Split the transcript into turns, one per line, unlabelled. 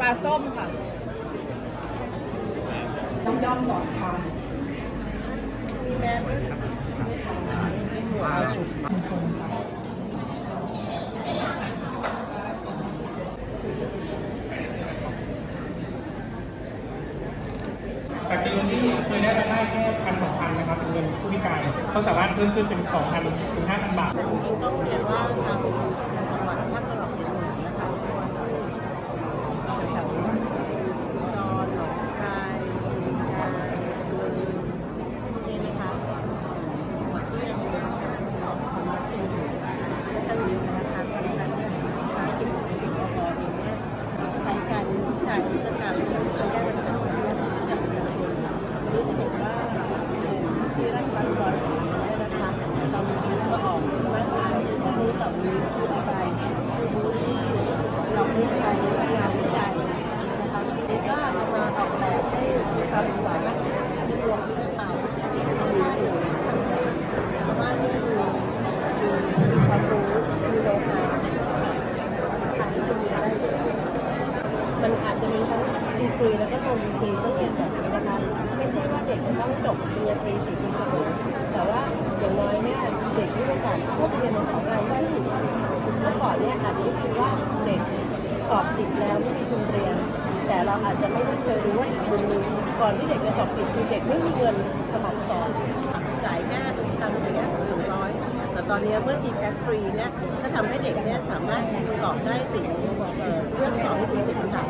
ปลาส้มค่ะ
ต้องย่อมก่อนค่ะ
มีแม่ไหม
มาชุด
จากเดิมที่เคยได้รายได้แค่พันสองพันนะครับเงินผู้พิการเขาสามารถเพิ่มขึ้นเป็นสองพันถึงห้าพันบาท
จริงๆต้องเรียนว่าทางจังหวัดภาคตะวันออกเฉียงเหนือนะคะแถวๆนอนหนองคายบึงกาฬนี่นะคะจังหวัดที่ยังมีการออกความรักอยู่ค่อนข้างเยอะนะคะเพราะฉะนั้นเนี่ยสาหกิจของสิงคโปร์เองเนี่ยใช้การวิจัยและการเลี้ยงรายได้ประชาชนจากประชาชนนี่จะเห็นว่าที่รัฐบาลรอยของเราเนี่ยนะคะตอนนี้ก็ออกมากมายบูธเหล่านี้คืออะไรคือบูธที่เราได้ใช้งานวิจัยนะคะนี่ก็เอามาออกแบบให้ทำสามารถสะดวกกระเป๋ามีค่าอยู่เพราะว่านี่คือคือมีความรู้มีโลหะขายที่คุณได้ด้วย มันอาจจะมีทั้งดีกรีแล้วก็โนดีกรีต้องเรียนแบบนี้นะคะไม่ใช่ว่าเด็กจะต้องจบปริญญาตรีสี่ปีเสมอแต่ว่าอย่างน้อยเนี่ยเด็กที่มีโอกาสเข้าไปเรียนในของเราซึ่เมื่อก่อนเนี่ยอาจจะได้ยินว่าเด็กสอบติดแล้วไม่มีทุนเรียน แต่เราอาจจะไม่ได้เคยรู้ว่าอีกมุมหนึงก่อนที่เด็กจะสอบติดคือเด็กไม่มีเงินสมัครสอบ ตอนนี้เมื่อทีแคสฟรีเนี่ยก็ทำให้เด็กเนี่ยสามารถสอบได้ถึงเรื่องสอบที่เป็นสิบอันดั